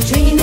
dream.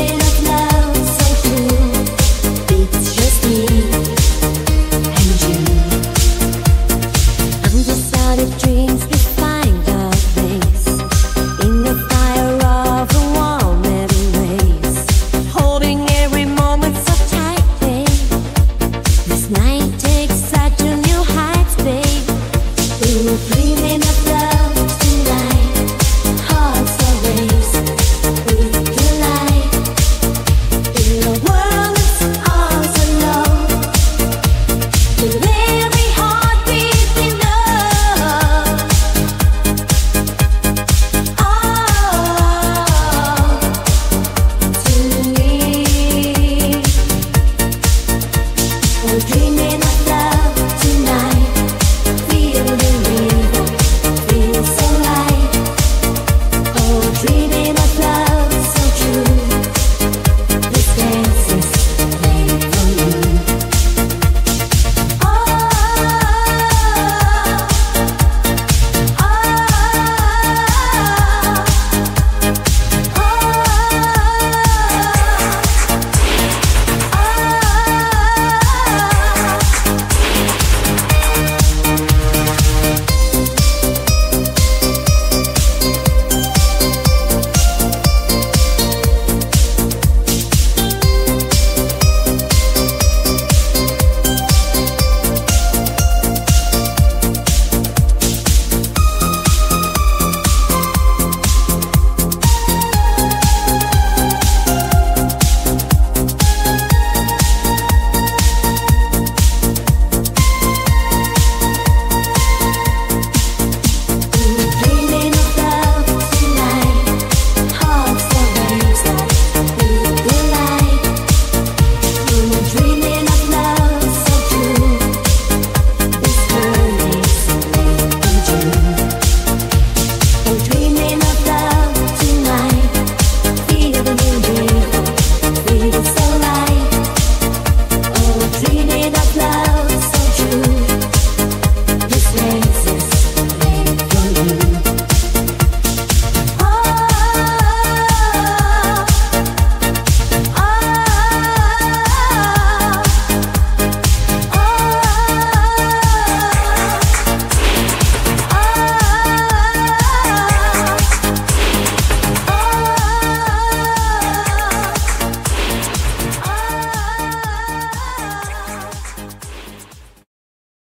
dream